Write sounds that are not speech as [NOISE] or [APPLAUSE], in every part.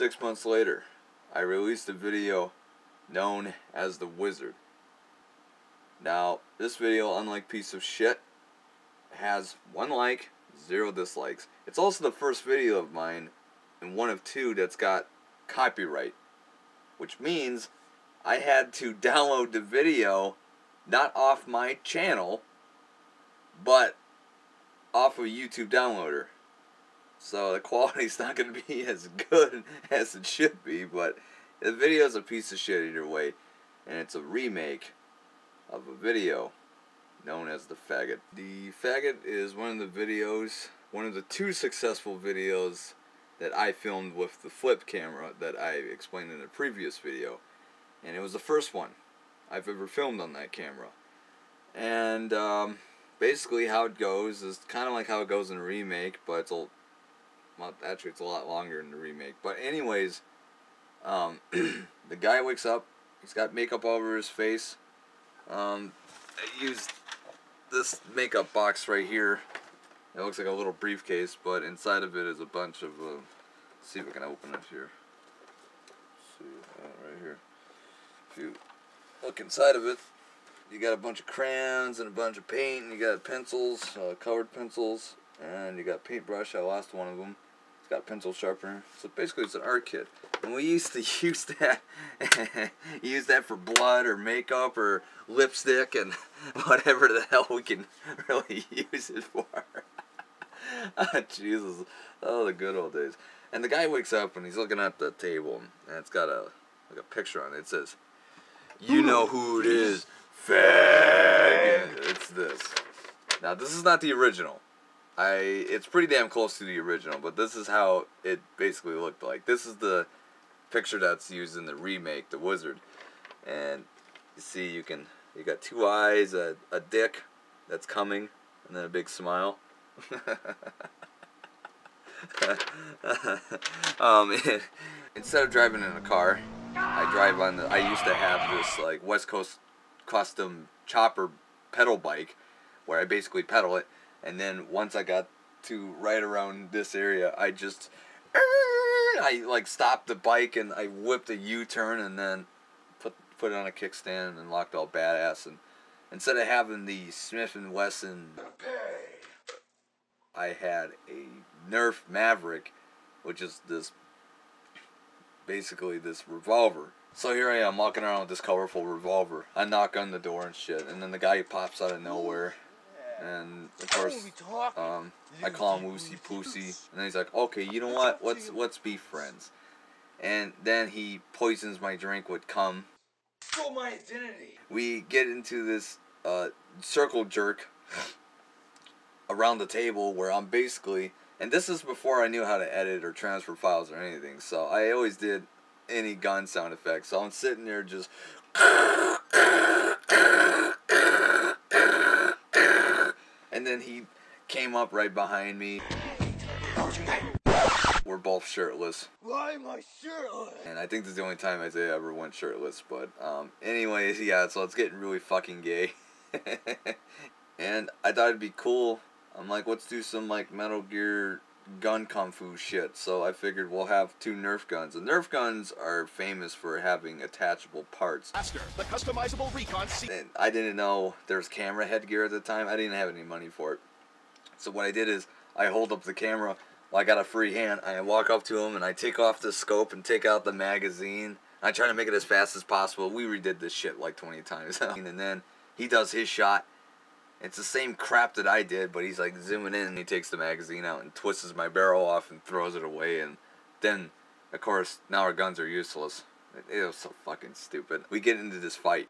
six months later, I released a video known as The Wizard. Now, this video, unlike Piece of Shit, has one like, zero dislikes. It's also the first video of mine, and one of two that's got copyright. Which means I had to [LAUGHS] download the video not off my channel, but off a YouTube downloader. So the quality's [LAUGHS] not going to be as good [LAUGHS] as it should be, but the video's a piece of shit either way. And it's a remake of a video known as The Faggot. The Faggot is one of the videos, one of the two successful videos that I filmed with the flip camera that I explained in a previous video. And it was the first one I've ever filmed on that camera. And um, basically how it goes is kind of like how it goes in a remake, but it's a well, actually it's a lot longer in the remake. But anyways, um, [CLEARS THROAT] the guy wakes up. He's got makeup all over his face. Um, I used this makeup box right here. It looks like a little briefcase, but inside of it is a bunch of. Uh, see if I can open it here. Let's see uh, right here. If you look inside of it, you got a bunch of crayons and a bunch of paint, and you got pencils, uh, colored pencils, and you got paintbrush. I lost one of them. Got pencil sharpener. So basically, it's an art kit. And we used to [LAUGHS] use that, [LAUGHS] use that for blood or makeup or lipstick and [LAUGHS] whatever the hell we can really use it for. oh, Jesus. Oh, the good old days. And the guy wakes up and he's looking at the table and it's got a like a picture on it. It says, "You hmm. know who it is, fag." It's this. Now this is not the original. I it's pretty damn close to the original, but this is how it basically looked like. This is the picture that's used in the remake, The Wizard. And you see you can you got two eyes, a, a dick that's coming, and then a big smile. [LAUGHS] um, [LAUGHS] instead of driving in a car, I drive on the. I used to have this like West Coast custom chopper pedal bike, where I basically pedal it, and then once I got to right around this area, I just I like stopped the bike and I whipped a U-turn and then put put it on a kickstand and locked all badass and instead of having the Smith and Wesson I had a Nerf Maverick, which is this basically this revolver. So here I am walking around with this colorful revolver. I knock on the door and shit, and then the guy pops out of nowhere. And of course, um, I call him Woosy Poosy, and then he's like, "Okay, you know what? Let's let's be friends." And then he poisons my drink with cum. Stole my identity. We get into this uh, circle jerk around the table where I'm basically, and this is before I knew how to edit or transfer files or anything. So I always did any gun sound effects. So I'm sitting there just. [LAUGHS] And then he came up right behind me. We're both shirtless. Why am I shirtless? And I think this is the only time Isaiah ever went shirtless. But, um, anyways, yeah, so it's getting really fucking gay. [LAUGHS] and I thought it'd be cool. I'm like, let's do some, like, Metal Gear gun kung fu shit. So I figured we'll have two Nerf guns. And Nerf guns are famous for having attachable parts. Master, the customizable recon And I didn't know there was camera headgear at the time. I didn't have any money for it. So what I did is I hold up the camera. Well, I got a free hand. I walk up to him and I take off the scope and take out the magazine. I try to make it as fast as possible. We redid this shit like 20 times. [LAUGHS] and then he does his shot. It's the same crap that I did, but he's like zooming in and he takes the magazine out and twists my barrel off and throws it away. And then, of course, now our guns are useless. It, it was so fucking stupid. We get into this fight.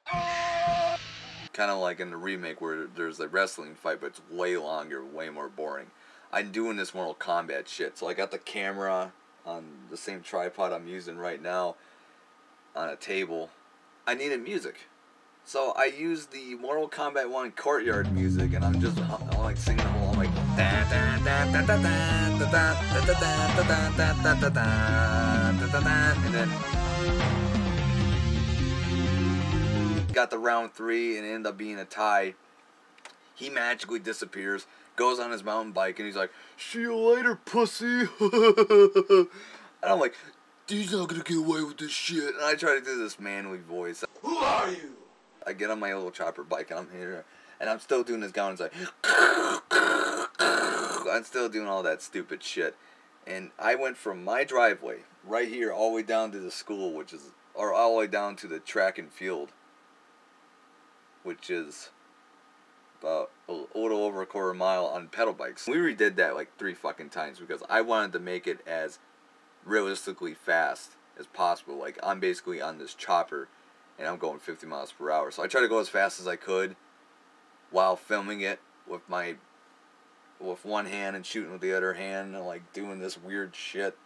Kind of like in the remake where there's a wrestling fight, but it's way longer, way more boring. I'm doing this Mortal Kombat shit. So I got the camera on the same tripod I'm using right now on a table. I needed music. So I used the Mortal Kombat 1 courtyard music and I'm just I'm like singing I'm like da da got the round three and ended up being a tie. He magically disappears, goes on his mountain bike and he's like, See you later, pussy [LAUGHS] and I'm like, he's not gonna get away with this shit. And I try to do this manly voice. Who are you? I get on my little chopper bike and I'm here, and I'm still doing this going. It's like, [LAUGHS] I'm still doing all that stupid shit. And I went from my driveway right here all the way down to the school, which is, or all the way down to the track and field, which is about a little over a quarter mile on pedal bikes. We redid that like three fucking times because I wanted to make it as realistically fast as possible. Like I'm basically on this chopper and I'm going 50 miles per hour. So I try to go as fast as I could while filming it with my with one hand and shooting with the other hand and like doing this weird shit.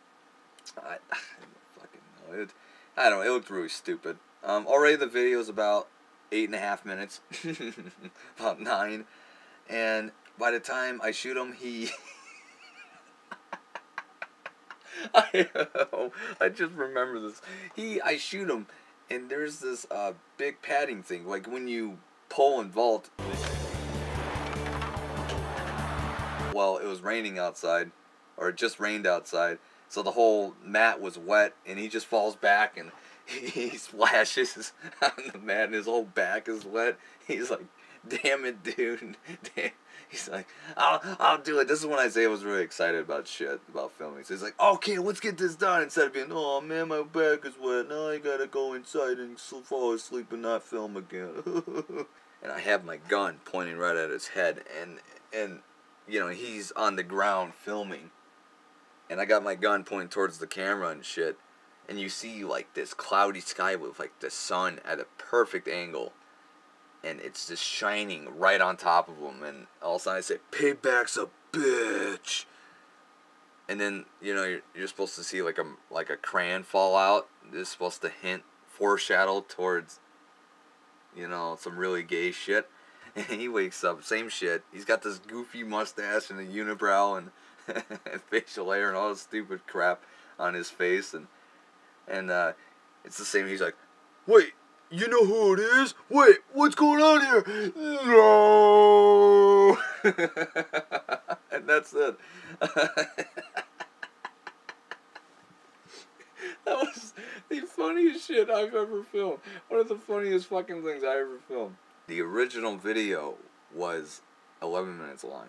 I, [SIGHS] I don't fucking know. It, I don't know. It looked really stupid. Um, already the video is about eight and a half minutes, [LAUGHS] about nine, and by the time I shoot him, he. [LAUGHS] I just remember this. He I shoot him, and there's this uh, big padding thing, like when you pull and vault. Well, it was raining outside, or it just rained outside, so the whole mat was wet, and he just falls back and he splashes on the mat, and his whole back is wet. He's like, "Damn it, dude!" [LAUGHS] Damn. He's like, "I'll, I'll do it." This is when Isaiah was really excited about shit about filming. So he's like, "Okay, let's get this done." Instead of being, "Oh man, my back is wet. Now I gotta go inside and fall asleep and not film again." [LAUGHS] and I have my gun pointing right at his head, and and you know he's on the ground filming, and I got my gun pointing towards the camera and shit, and you see like this cloudy sky with like the sun at a perfect angle, and it's just shining right on top of him, and all of a sudden I say, "Payback's a bitch." And then you know you're, you're supposed to see like a like a crayon fall out. This is supposed to hint foreshadow towards you know, some really gay shit. [LAUGHS] And he wakes up, same shit. He's got this goofy mustache and a unibrow and, and [LAUGHS] facial hair and all this stupid crap on his face, and and uh, it's the same. He's like, "Wait, you know who it is? Wait, what's going on here? No!" [LAUGHS] and that's it. [LAUGHS] that was the funniest shit I've ever filmed. One of the funniest fucking things I ever filmed. The original video was 11 minutes long.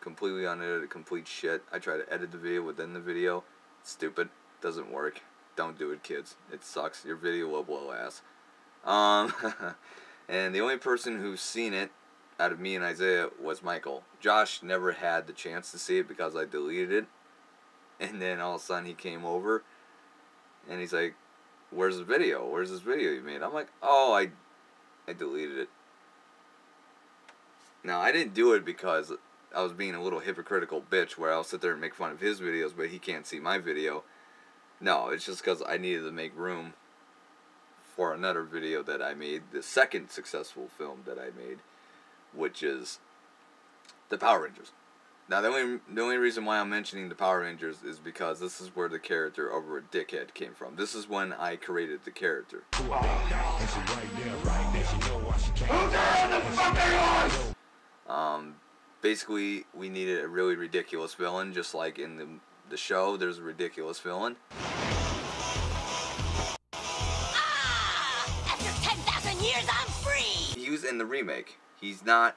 Completely unedited, complete shit. I tried to edit the video within the video. Stupid. Doesn't work. Don't do it, kids. It sucks. Your video will blow ass. Um, [LAUGHS] and the only person who's seen it out of me and Isaiah was Michael. Josh never had the chance to see it because I deleted it. And then all of a sudden he came over and he's like, Where's the video? Where's this video you made? I'm like, Oh, I I deleted it. Now I didn't do it because I was being a little hypocritical bitch where I'll sit there and make fun of his videos but he can't see my video. No, it's just because I needed to make room for another video that I made, the second successful film that I made, which is the Power Rangers. Now, the only the only reason why I'm mentioning the Power Rangers is because this is where the character over a dickhead came from. This is when I created the character. Um, basically, we needed a really ridiculous villain, just like in the the show. There's a ridiculous villain. Ah! After 10,000 years, I'm free! He was in the remake. He's not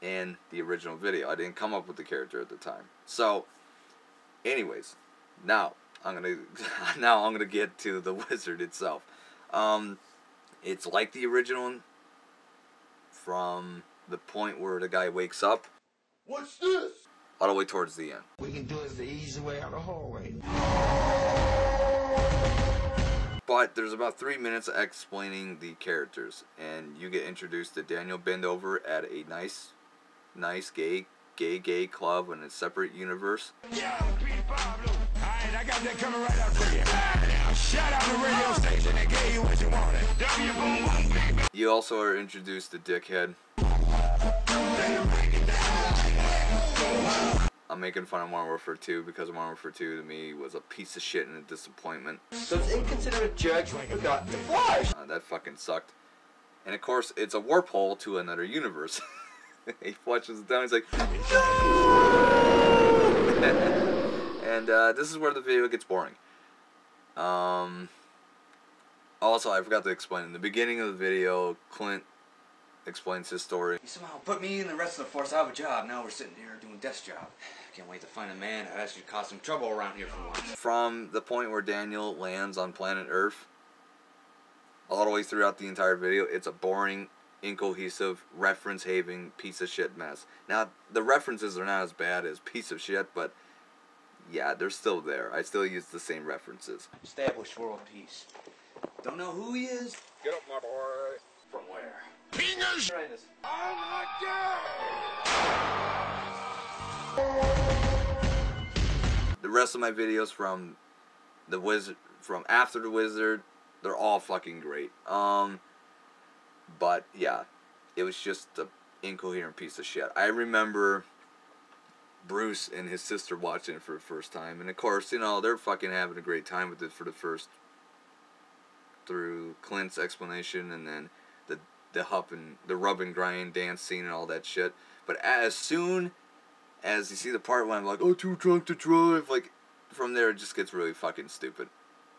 in the original video. I didn't come up with the character at the time. So, anyways, now I'm gonna [LAUGHS] now I'm gonna get to the [LAUGHS] wizard itself. Um, it's like the original from the point where the guy wakes up What's this? All the way towards the end. We can do it the easy way out the hallway. But there's about three minutes explaining the characters, and you get introduced to Daniel Bendover at a nice, nice gay, gay, gay club in a separate universe. Alright, I got that coming right up to you. Now, shout out the radio station that gave you what you wanted. W boom boom baby. You also are introduced to Dickhead. I'm making fun of Modern Warfare 2 because Modern Warfare 2 to me was a piece of shit and a disappointment. Those inconsiderate jerks forgot to flush. Uh, that fucking sucked. And of course, it's a warp hole to another universe. [LAUGHS] he flushes it down. He's like, [LAUGHS] and uh, this is where the video gets boring. Um, also, I forgot to explain. In the beginning of the video, Clint explains his story. He somehow put me and the rest of the force out of a job. Now we're sitting here doing desk job. Can't wait to find a man who actually caused some trouble around here for once. From the point where Daniel lands on planet Earth, all the way throughout the entire video, it's a boring, incohesive, reference-having piece of shit mess. Now, the references are not as bad as piece of shit, but yeah, they're still there. I still use the same references. Establish world peace. Don't know who he is? Get up, my boy. From where? Fingers Try this. on my The rest of my videos from the wizard, from after the wizard, they're all fucking great. Um, but yeah, it was just a incoherent piece of shit. I remember Bruce and his sister watching it for the first time, and of course, you know, they're fucking having a great time with it for the first through Clint's explanation, and then the hup and the rub and grind and all that shit. But as soon as you see the part when I'm like, oh, too drunk to drive, like, from there it just gets really fucking stupid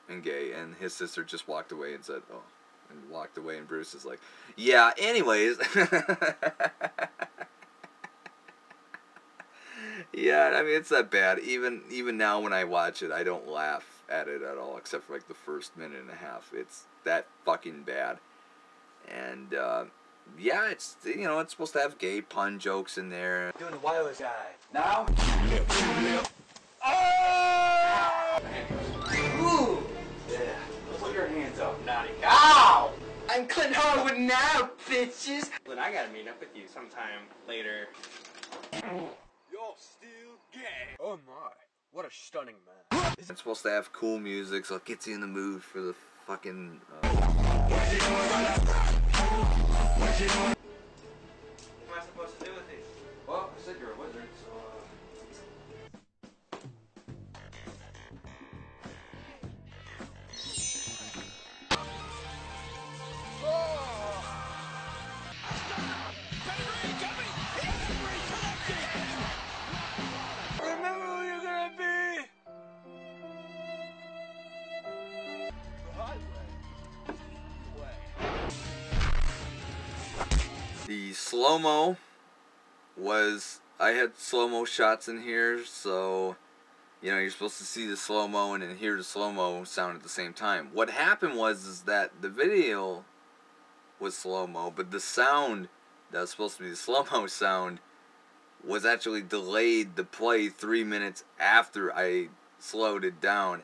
and gay. And his sister just walked away and said, oh, and walked away. And Bruce is like, yeah, anyways. [LAUGHS] yeah, I mean, it's that bad. Even even now when I watch it, I don't laugh at it at all, except for like the first minute and a half. It's that fucking bad. And, uh, yeah, it's, you know, it's supposed to have gay pun jokes in there. Doing the wireless guy. Now? Ooh! Yeah. Put your hands up, naughty. Ow! I'm Clint Harwood now, bitches! But I gotta meet up with you sometime later. You're still gay. Oh my, what a stunning man. It's supposed to have cool music, so it gets you in the mood for the fucking. Uh, slow mo was. I had slow mo shots in here, so. You know, you're supposed to see the slow mo and then hear the slow mo sound at the same time. What happened was is that the video was slow mo, but the sound that was supposed to be the [LAUGHS] slow mo sound was actually delayed to play three minutes after I slowed it down.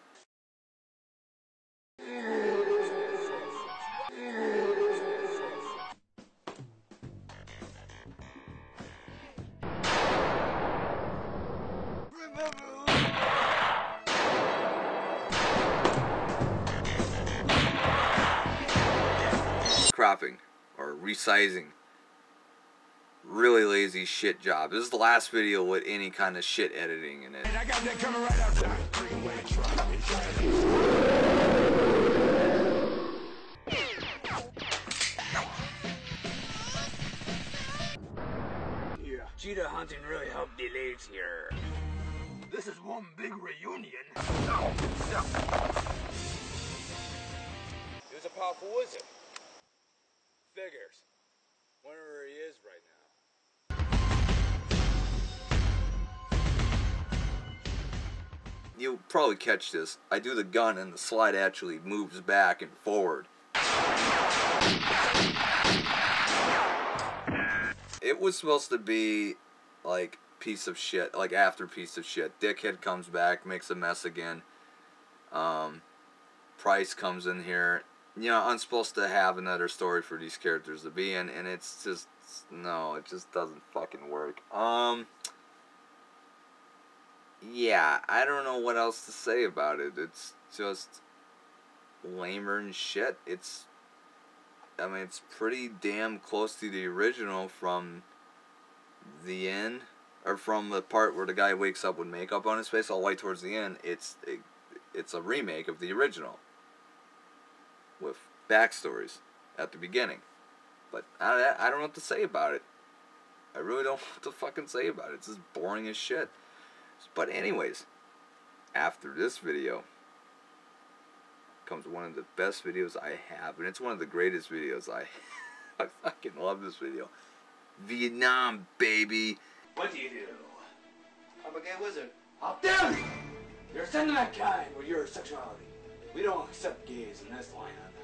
Cropping or resizing. Really lazy shit job. This is the last video with any kind of shit editing in it. And I got that coming right out. Yeah. Cheetah hunting really helped the ladies here. This is one big reunion. He was a powerful wizard. Figures. Wonder where he is right now. You'll probably catch this. I do the gun and the slide actually moves back and forward. It was supposed to be like piece of shit, like after piece of shit. Dickhead comes back, makes a mess again. Um, Price comes in here. You know, I'm supposed to have another story for these characters to be in, and it's just no, it just doesn't fucking work. Um, yeah, I don't know what else to say about it. It's just lamer and shit. It's, I mean, it's pretty damn close to the original from the end, or from the part where the guy wakes up with makeup on his face all the way towards the end. It's it, it's a remake of the original with backstories at the beginning. But I, I don't know what to say about it. I really don't [LAUGHS] know what to fucking say about it. It's just boring as shit. But anyways, after this video, comes one of the best videos I have, and it's one of the greatest videos I. [LAUGHS] I fucking love this video. Vietnam, baby. What do you do? I'm a gay wizard. How dare you! You're sending that kind with your sexuality. We don't accept gays in this lineup.